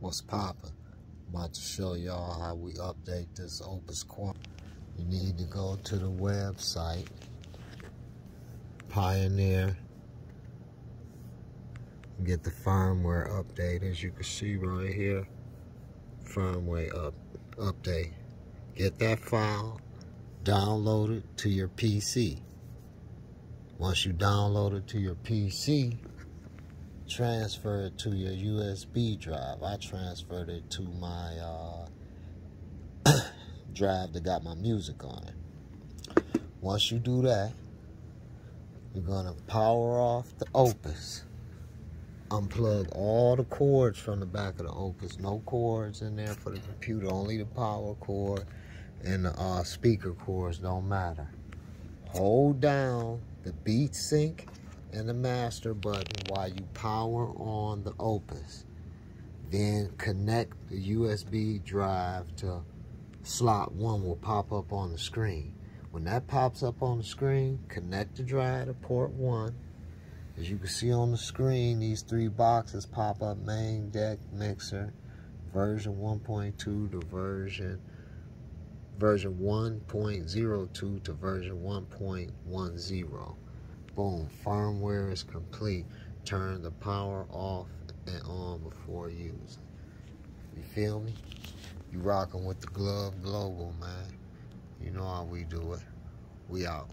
what's poppin'. About to show y'all how we update this Opus Quad. You need to go to the website, Pioneer, get the firmware update. As you can see right here, firmware up, update. Get that file, download it to your PC. Once you download it to your PC, transfer it to your USB drive. I transferred it to my uh, drive that got my music on it. Once you do that, you're gonna power off the Opus. Unplug all the cords from the back of the Opus. No cords in there for the computer, only the power cord and the uh, speaker cords don't matter. Hold down the beat sync and the master button while you power on the Opus. Then connect the USB drive to slot one will pop up on the screen. When that pops up on the screen, connect the drive to port one. As you can see on the screen, these three boxes pop up, main deck, mixer, version 1.2 to version version 1.02 to version 1.10. Boom, firmware is complete. Turn the power off and on before using. You feel me? You rocking with the Glove Global, man. You know how we do it. We out.